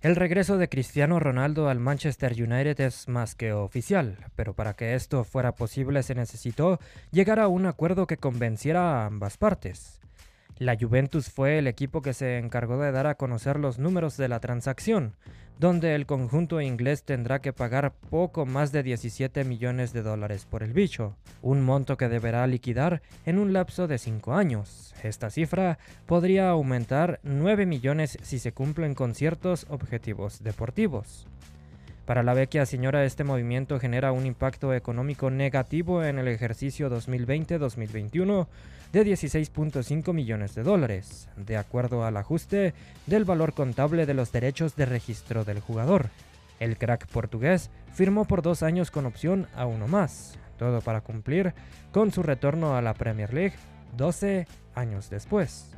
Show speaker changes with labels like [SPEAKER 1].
[SPEAKER 1] El regreso de Cristiano Ronaldo al Manchester United es más que oficial, pero para que esto fuera posible se necesitó llegar a un acuerdo que convenciera a ambas partes. La Juventus fue el equipo que se encargó de dar a conocer los números de la transacción, donde el conjunto inglés tendrá que pagar poco más de 17 millones de dólares por el bicho, un monto que deberá liquidar en un lapso de 5 años. Esta cifra podría aumentar 9 millones si se cumplen con ciertos objetivos deportivos. Para la vecchia señora, este movimiento genera un impacto económico negativo en el ejercicio 2020-2021 de 16.5 millones de dólares, de acuerdo al ajuste del valor contable de los derechos de registro del jugador. El crack portugués firmó por dos años con opción a uno más, todo para cumplir con su retorno a la Premier League 12 años después.